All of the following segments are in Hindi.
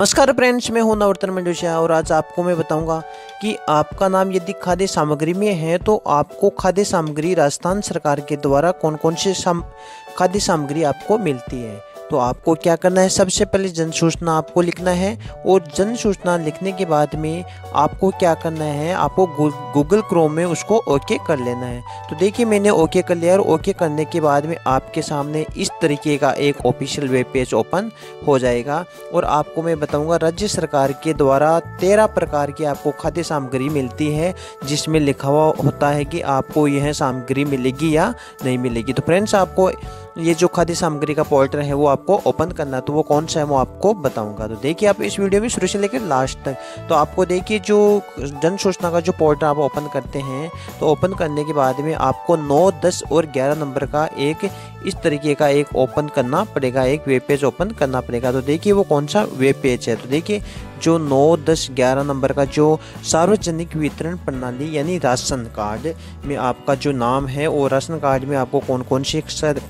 नमस्कार फ्रेंड्स मैं हूँ नवर्तन मंडोशिया और आज आपको मैं बताऊँगा कि आपका नाम यदि खाद्य सामग्री में है तो आपको खाद्य सामग्री राजस्थान सरकार के द्वारा कौन कौन से साम, खाद्य सामग्री आपको मिलती है। तो आपको क्या करना है? सबसे पहले जन सूचना आपको लिखना है और जन सूचना लिखने के बाद में आपको क्या करना है? आपको गूगल क्रोम में उसको ओके कर लेना है। तो देखिए, मैंने ओके कर लिया और ओके करने के बाद में आपके सामने इस तरीके का एक ऑफिशियल वेब पेज ओपन हो जाएगा। और आपको मैं बताऊँगा, राज्य सरकार के द्वारा तेरह प्रकार की आपको खाद्य सामग्री मिलती है, जिसमें लिखा हुआ होता है कि आपको यह सामग्री मिलेगी या नहीं मिलेगी। तो फ्रेंड्स, आपको ये जो खाद्य सामग्री का पोर्टल है, वो आपको ओपन करना तो वो कौन सा है, वो आपको बताऊँगा। तो देखिए, आप इस वीडियो में शुरू से लेकर लास्ट तक तो आपको देखिए, जो जन सूचना का जो पोर्टल आप ओपन करते हैं तो ओपन करने के बाद में आपको नौ, दस और 11 नंबर का एक, इस तरीके का एक ओपन करना पड़ेगा, एक वेब पेज ओपन करना पड़ेगा। तो देखिए, वो कौन सा वेब पेज है? तो देखिए जो 9, 10, 11 नंबर का जो सार्वजनिक वितरण प्रणाली यानी राशन कार्ड में आपका जो नाम है और राशन कार्ड में आपको कौन कौन सी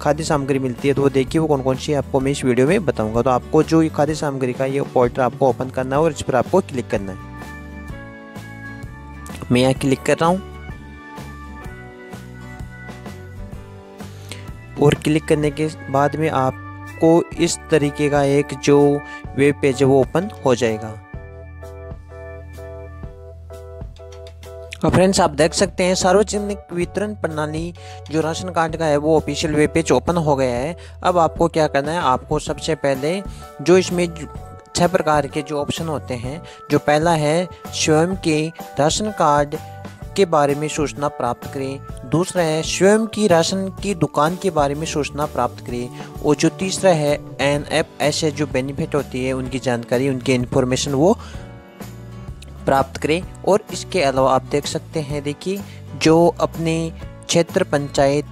खाद्य सामग्री मिलती है तो वो देखिए वो कौन कौन सी आपको मैं इस वीडियो में बताऊँगा। तो आपको जो खाद्य सामग्री का ये पोर्टल आपको ओपन करना है और इस पर आपको क्लिक करना है। मैं यहाँ क्लिक कर रहा हूँ। और क्लिक करने के बाद में आपको इस तरीके का एक जो वेब पेज है वो ओपन हो जाएगा। और फ्रेंड्स, आप देख सकते हैं सार्वजनिक वितरण प्रणाली जो राशन कार्ड का है, वो ऑफिशियल वेब पेज ओपन हो गया है। अब आपको क्या करना है, आपको सबसे पहले जो इसमें छह प्रकार के जो ऑप्शन होते हैं, जो पहला है स्वयं के राशन कार्ड के बारे में सूचना प्राप्त करें। दूसरा है, स्वयं की राशन की दुकान के बारे में सूचना प्राप्त करें। और जो तीसरा है, एन एफ़ ऐसे जो बेनिफिट होती है, उनकी जानकारी, उनकी इन्फॉर्मेशन वो प्राप्त करें। और इसके अलावा आप देख सकते हैं, देखिए, जो अपने क्षेत्र पंचायत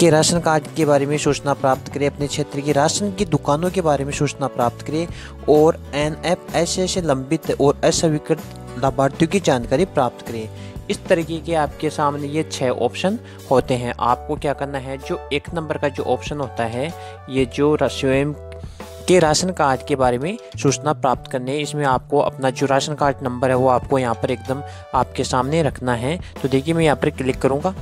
के राशन कार्ड के बारे में सूचना प्राप्त करें, अपने क्षेत्र की राशन की दुकानों के बारे में सूचना प्राप्त करें। और एन एफ़ ऐसे ऐसे लंबित और अस्वीकृत लाभार्थियों की जानकारी प्राप्त करें। इस तरीके के आपके सामने ये छह ऑप्शन होते हैं। आपको क्या करना है, जो एक नंबर का जो ऑप्शन होता है, ये जो स्वयं के राशन कार्ड के बारे में सूचना प्राप्त करने इसमें आपको अपना जो राशन कार्ड नंबर है, वो आपको यहाँ पर एकदम आपके सामने रखना है। तो देखिए, मैं यहाँ पर क्लिक करूँगा।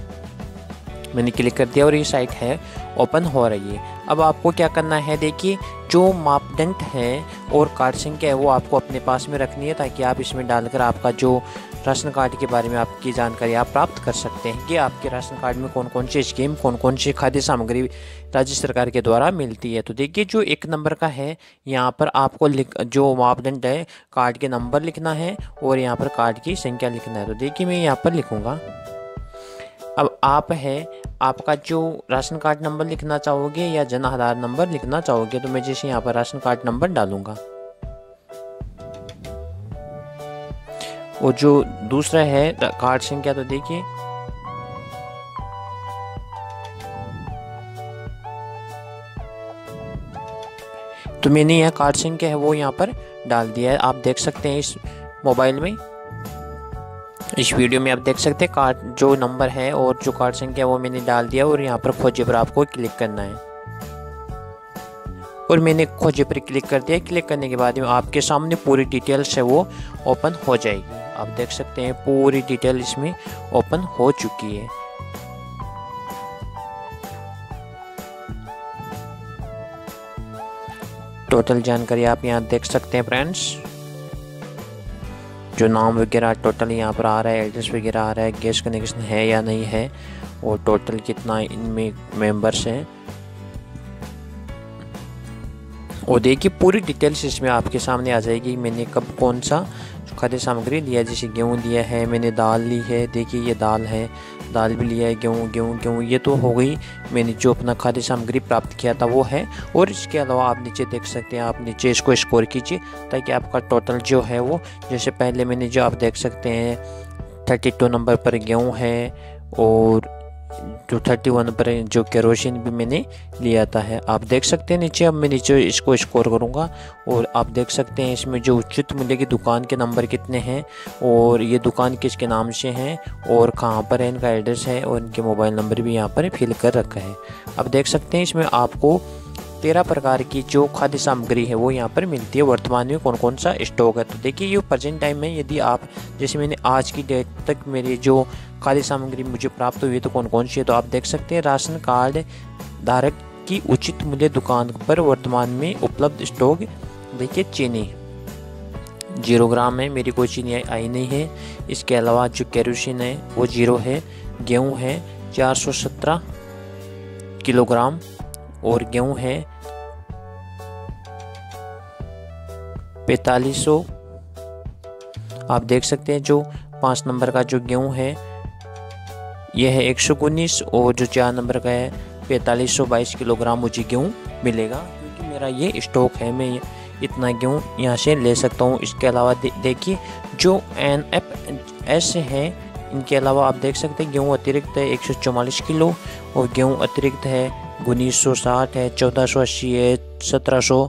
मैंने क्लिक कर दिया और ये साइट है, ओपन हो रही है। अब आपको क्या करना है, देखिए, जो मापदंड है और कार्ड संख्या है, वो आपको अपने पास में रखनी है ताकि आप इसमें डालकर आपका जो राशन कार्ड के बारे में आपकी जानकारी आप प्राप्त कर सकते हैं कि आपके राशन कार्ड में कौन कौन सी स्कीम कौन कौन सी खाद्य सामग्री राज्य सरकार के द्वारा मिलती है। तो देखिए, जो एक नंबर का है, यहाँ पर आपको लिख, जो मापदंड है, कार्ड के नंबर लिखना है और यहाँ पर कार्ड की संख्या लिखना है। तो देखिए, मैं यहाँ पर लिखूँगा। अब आप है आपका जो राशन कार्ड नंबर लिखना चाहोगे या जन आधार नंबर लिखना चाहोगे तो मैं जैसे यहाँ पर राशन कार्ड नंबर डालूँगा। और जो दूसरा है कार्ड संख्या तो देखिए। तो मैंने यह कार्ड संख्या है वो यहाँ पर डाल दिया है। आप देख सकते हैं इस मोबाइल में। इस वीडियो में आप देख सकते हैं कार्ड, जो नंबर है और जो कार्ड संख्या वो मैंने डाल दिया और यहाँ पर खोजे पर आपको क्लिक करना है। और मैंने खोजे पर क्लिक कर दिया। क्लिक करने के बाद में आपके सामने पूरी डिटेल्स है, वो ओपन हो जाएगी। आप देख सकते हैं पूरी डिटेल इसमें ओपन हो चुकी है। टोटल जानकारी आप यहाँ देख सकते हैं, फ्रेंड्स। जो नाम वगैरह टोटल यहाँ पर आ रहा है, एड्रेस वगैरह आ रहा है गैस कनेक्शन है या नहीं है और टोटल कितना इनमें मेंबर्स हैं। और देखिए, पूरी डिटेल्स इसमें आपके सामने आ जाएगी, मैंने कब कौन सा खाद्य सामग्री लिया जैसे गेहूँ लिया है, मैंने दाल ली है, देखिए ये दाल है दाल भी लिया है, गेहूँ गेहूँ गेहूँ, ये तो हो गई। मैंने जो अपना खाद्य सामग्री प्राप्त किया था वो है। और इसके अलावा आप नीचे देख सकते हैं, आप नीचे इसको स्कोर कीजिए, ताकि आपका टोटल जो है वो, जैसे पहले मैंने जो आप देख सकते हैं थर्टी टू नंबर पर गेहूँ है, और जो थर्टी वन पर जो केरोसिन भी मैंने लिया था है। आप देख सकते हैं नीचे, अब मैं नीचे इसको स्कोर करूँगा और आप देख सकते हैं इसमें जो उचित मूल्य की दुकान के नंबर कितने हैं और ये दुकान किसके नाम से हैं और कहाँ पर है, इनका एड्रेस है और इनके मोबाइल नंबर भी यहाँ पर फिल कर रखा है। अब देख सकते हैं इसमें आपको तेरह प्रकार की जो खाद्य सामग्री है, वो यहाँ पर मिलती है। वर्तमान में कौन कौन सा स्टॉक है? तो देखिए, ये प्रेजेंट टाइम में यदि आप, जैसे मैंने आज की डेट तक मेरी जो खाद्य सामग्री मुझे प्राप्त हुई है तो कौन कौन सी है? तो आप देख सकते हैं, राशन कार्ड धारक की उचित मूल्य दुकान पर वर्तमान में उपलब्ध स्टॉक देखिए, चीनी। ज़ीरो ग्राम है, मेरी कोई चीनी आई नहीं है। इसके अलावा जो कैरोसिन है, वो ज़ीरो है। गेहूँ है, चार सौ सत्रह किलोग्राम। और गेहूँ है। पैतालीस। सौ आप देख सकते हैं जो पाँच नंबर का जो गेहूँ है यह है एक सौ उन्नीस और जो चार नंबर का है पैंतालीस सौ बाईस किलोग्राम मुझे गेहूँ मिलेगा। क्योंकि मेरा ये स्टॉक है मैं इतना गेहूँ यहाँ से ले सकता हूँ। इसके अलावा दे, देखिए जो एन एफ़ एस है इनके अलावा आप देख सकते हैं गेहूँ अतिरिक्त है एक सौ चौवालीस किलो और गेहूँ अतिरिक्त है उन्नीस सौ साठ है, चौदह सौ अस्सी है, सत्रह सौ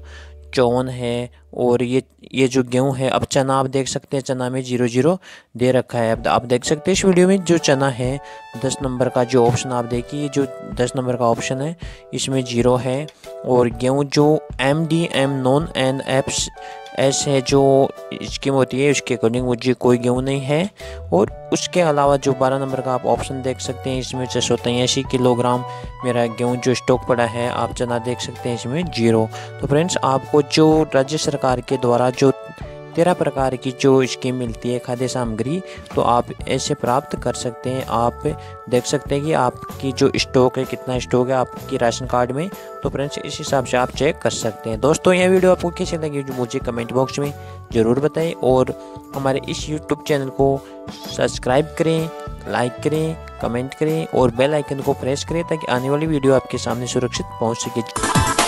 चौवन है और ये ये जो गेहूँ है, अब चना आप देख सकते हैं, चना में ज़ीरो ज़ीरो दे रखा है। अब आप देख सकते हैं इस वीडियो में जो चना है, दस नंबर का जो ऑप्शन आप देखिए जो दस नंबर का ऑप्शन है, इसमें ज़ीरो है और गेहूँ जो M D M non N एप्स है जो स्कीम होती है उसके अकॉर्डिंग मुझे कोई गेहूँ नहीं है। और उसके अलावा जो बारह नंबर का आप ऑप्शन देख सकते हैं, इसमें छः सौ तेयासी किलोग्राम मेरा गेहूँ जो स्टॉक पड़ा है, आप चना देख सकते हैं, इसमें ज़ीरो तो फ्रेंड्स आपको जो राज्य सरकार के द्वारा जो तेरह प्रकार की जो स्कीम मिलती है खाद्य सामग्री तो आप ऐसे प्राप्त कर सकते हैं। आप देख सकते हैं कि आपकी जो स्टॉक है, कितना स्टॉक है आपकी राशन कार्ड में तो फ्रेंड्स इस हिसाब से आप चेक कर सकते हैं। दोस्तों, यह वीडियो आपको कैसी लगी जो मुझे कमेंट बॉक्स में ज़रूर बताएँ और हमारे इस यूट्यूब चैनल को सब्सक्राइब करें, लाइक करें, कमेंट करें और बेल आइकन को प्रेस करें ताकि आने वाली वीडियो आपके सामने सुरक्षित पहुँच सके।